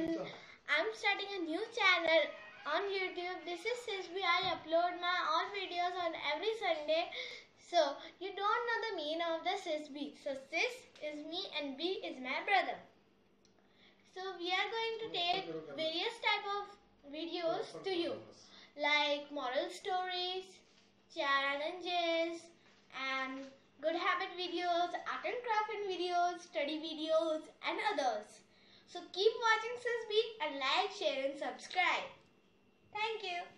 I'm starting a new channel on YouTube. This is SiS B. I upload my all videos on every Sunday. So you don't know the meaning of the SiS B. So Sis is me and B is my brother. So we are going to take various type of videos to you like moral stories, challenges and good habit videos, art and craft videos, study videos and others. So keep watching SiS B and like, share and subscribe. Thank you.